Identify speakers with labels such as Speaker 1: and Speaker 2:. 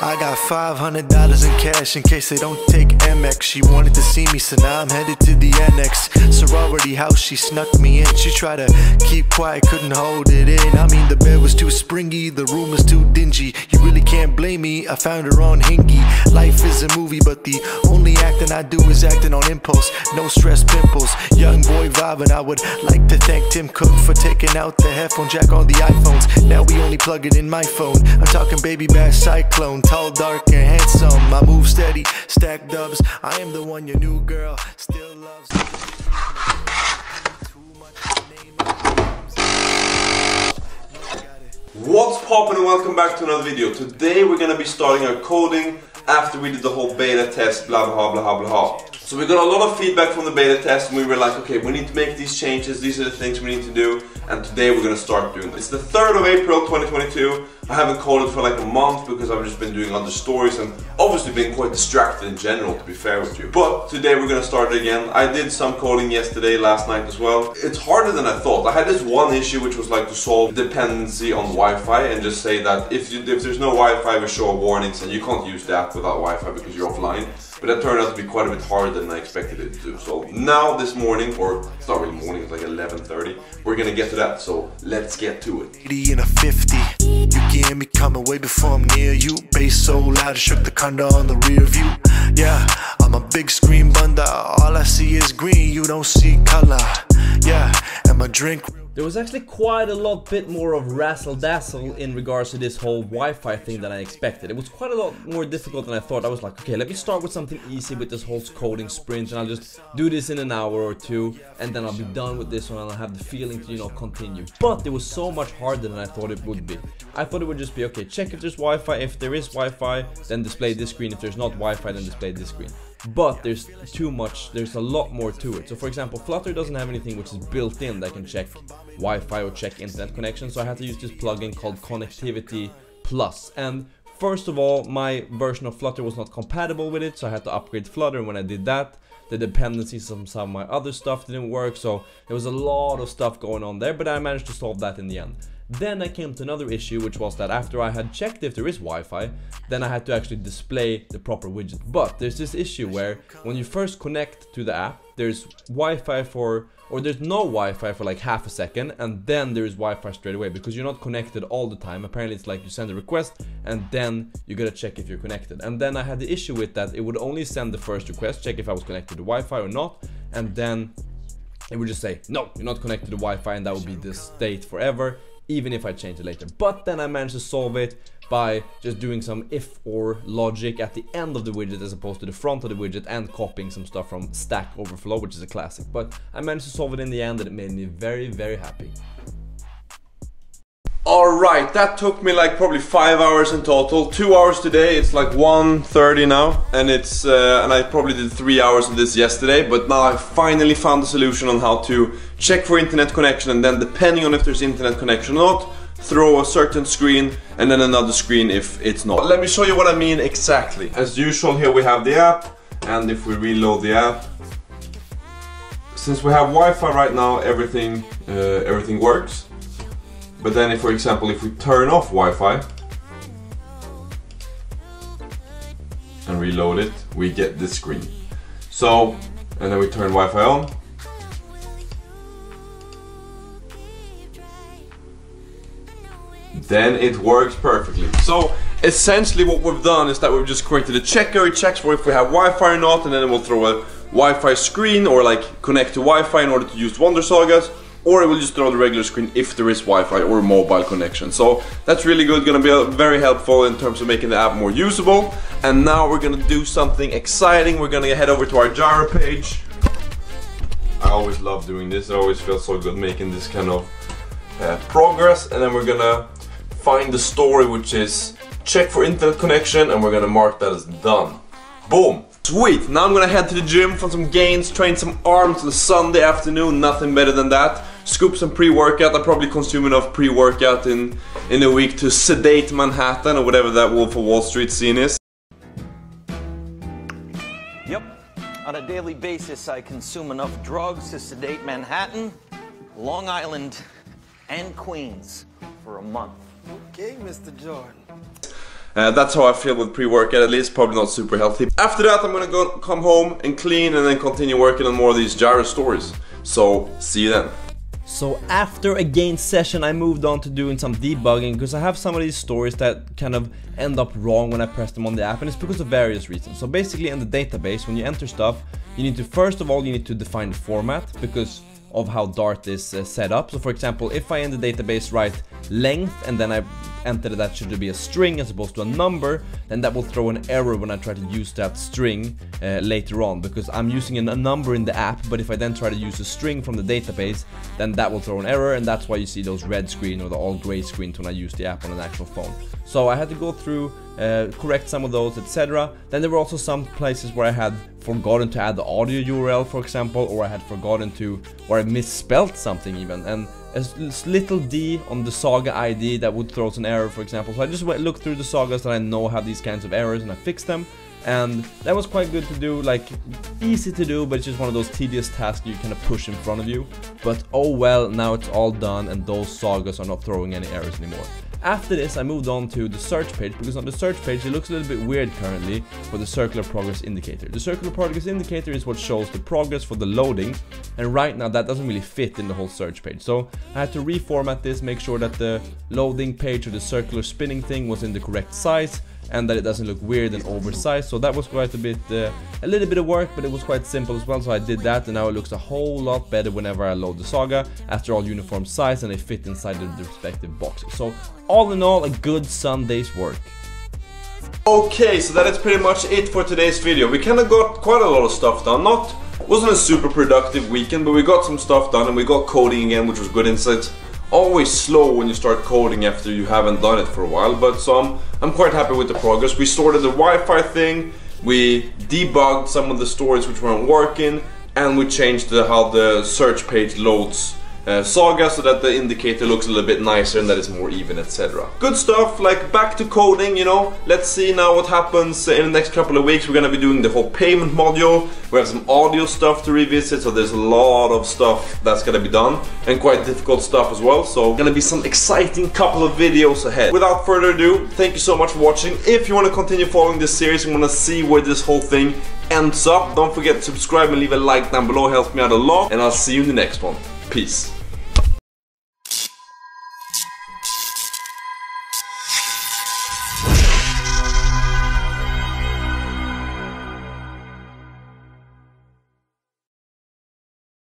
Speaker 1: I got $500 in cash in case they don't take MX. She wanted to see me, so now I'm headed to the annex. Sorority house, she snuck me in. She tried to keep quiet, couldn't hold it in. I mean, the bed was too springy, the room was too dingy. You really can't blame me, I found her on Hingy. Life is a movie, but the only acting I do is acting on impulse. No stress pimples, young boy vibing. I would like to thank Tim Cook for taking out the headphone jack on the iPhones. Now we only plug it in my phone. I'm talking baby bash cyclone, tall, dark, and handsome. I move steady, stack dubs. I am the one your new girl still loves.
Speaker 2: What's poppin' and welcome back to another video. Today we're gonna be starting our coding after we did the whole beta test, blah blah blah blah blah. So we got a lot of feedback from the beta test and we were like, okay, we need to make these changes, these are the things we need to do, and today we're gonna start doing this. It's the 3rd of April 2022. I haven't coded for like a month because I've just been doing other stories and obviously been quite distracted in general to be fair with you. But today we're gonna start it again. I did some coding yesterday, last night as well. It's harder than I thought. I had this one issue which was like to solve dependency on Wi-Fi and just say that if, you, if there's no Wi-Fi we show warnings and you can't use that without Wi-Fi because you're offline. But that turned out to be quite a bit harder than I expected it to. So now this morning, or it's not really morning, it's like 11.30, we're gonna get to that. So let's get to it.
Speaker 1: 80 and a 50. You hear me coming way before I'm near you. Bass so loud, it shook the condo on the rear view. Yeah, I'm a big screen bunda. All I see is green, you don't see color. Yeah, and my drink.
Speaker 3: There was actually quite a lot bit more of razzle dazzle in regards to this whole Wi-Fi thing than I expected. It was quite a lot more difficult than I thought. I was like, okay, let me start with something easy with this whole coding sprint and I'll just do this in an hour or two and then I'll be done with this one and I'll have the feeling to, you know, continue. But it was so much harder than I thought it would be. I thought it would just be, okay, check if there's Wi-Fi. If there is Wi-Fi, then display this screen. If there's not Wi-Fi, then display this screen but there's too much there's a lot more to it. So for example flutter doesn't have anything which is built in that can check wi-fi or check internet connection so i had to use this plugin called connectivity Plus. and first of all my version of flutter was not compatible with it so i had to upgrade flutter. And when i did that the dependencies on some of my other stuff didn't work so there was a lot of stuff going on there but i managed to solve that in the end then I came to another issue, which was that after I had checked if there is Wi-Fi, then I had to actually display the proper widget. But there's this issue where when you first connect to the app, there's Wi-Fi for, or there's no Wi-Fi for like half a second, and then there is Wi-Fi straight away because you're not connected all the time. Apparently it's like you send a request and then you gotta check if you're connected. And then I had the issue with that, it would only send the first request, check if I was connected to Wi-Fi or not, and then it would just say, no, you're not connected to Wi-Fi and that would be the state forever even if I change it later. But then I managed to solve it by just doing some if or logic at the end of the widget as opposed to the front of the widget and copying some stuff from Stack Overflow, which is a classic. But I managed to solve it in the end and it made me very, very happy.
Speaker 2: Alright, that took me like probably 5 hours in total. 2 hours today, it's like 1.30 now. And it's uh, and I probably did 3 hours of this yesterday. But now I finally found the solution on how to check for internet connection. And then depending on if there's internet connection or not, throw a certain screen and then another screen if it's not. Let me show you what I mean exactly. As usual, here we have the app. And if we reload the app, since we have Wi-Fi right now, everything, uh, everything works. But then if, for example, if we turn off Wi-Fi and reload it, we get this screen. So, and then we turn Wi-Fi on. Then it works perfectly. So essentially what we've done is that we've just created a checker, it checks for if we have Wi-Fi or not, and then it will throw a Wi-Fi screen or like connect to Wi-Fi in order to use Wondersagas or it will just throw the regular screen if there is Wi-Fi or mobile connection. So that's really good, gonna be very helpful in terms of making the app more usable. And now we're gonna do something exciting. We're gonna head over to our Jira page. I always love doing this, it always feels so good making this kind of uh, progress. And then we're gonna find the story which is check for internet connection and we're gonna mark that as done. Boom! Sweet, now I'm gonna head to the gym for some gains, train some arms on a Sunday afternoon, nothing better than that. Scoop some pre-workout, I probably consume enough pre-workout in, in a week to sedate Manhattan or whatever that Wolf of Wall Street scene is.
Speaker 4: Yep, on a daily basis I consume enough drugs to sedate Manhattan, Long Island, and Queens for a month.
Speaker 5: Okay, Mr. Jordan.
Speaker 6: Uh, that's how I feel with pre-workout at least, probably not super healthy. After that I'm gonna go come home and clean and then continue working on more of these Jira stories. So, see you then.
Speaker 2: So after a gain session I moved on to doing some debugging because I have some of these stories that kind of end up wrong when I press them on the app and it's because of various reasons. So basically in the database when you enter stuff you need to first of all you need to define the format because of how Dart is uh, set up. So for example, if I in the database write length and then I enter that should be a string as opposed to a number, then that will throw an error when I try to use that string uh, later on because I'm using a number in the app, but if I then try to use a string from the database, then that will throw an error and that's why you see those red screen or the all gray screens when I use the app on an actual phone. So I had to go through, uh, correct some of those, etc. Then there were also some places where I had forgotten to add the audio URL, for example, or I had forgotten to, or I misspelled something even. And a little D on the Saga ID that would throw an error, for example. So I just went look through the sagas that I know have these kinds of errors and I fixed them. And that was quite good to do, like easy to do, but it's just one of those tedious tasks you kind of push in front of you. But oh well, now it's all done and those sagas are not throwing any errors anymore. After this I moved on to the search page because on the search page it looks a little bit weird currently for the circular progress indicator. The circular progress indicator is what shows the progress for the loading and right now that doesn't really fit in the whole search page. So I had to reformat this, make sure that the loading page or the circular spinning thing was in the correct size and that it doesn't look weird and oversized. So that was quite a bit, uh, a little bit of work, but it was quite simple as well. So I did that and now it looks a whole lot better whenever I load the Saga. After all uniform size and they fit inside the respective boxes. So all in all, a good Sunday's work.
Speaker 6: Okay, so that is pretty much it for today's video. We kind of got quite a lot of stuff done. Not, wasn't a super productive weekend, but we got some stuff done and we got coding again, which was good insights always slow when you start coding after you haven't done it for a while but so I'm, I'm quite happy with the progress. We sorted the Wi-Fi thing, we debugged some of the stories which weren't working and we changed the, how the search page loads uh, Saga so that the indicator looks a little bit nicer and that it's more even etc. Good stuff, like back to coding, you know, let's see now what happens in the next couple of weeks. We're gonna be doing the whole payment module, we have some audio stuff to revisit, so there's a lot of stuff that's gonna be done and quite difficult stuff as well, so gonna be some exciting couple of videos ahead. Without further ado, thank you so much for watching. If you want to continue following this series and want to see where this whole thing ends up, don't forget to subscribe and leave a like down below, helps me out a lot, and I'll see you in the next one. Peace.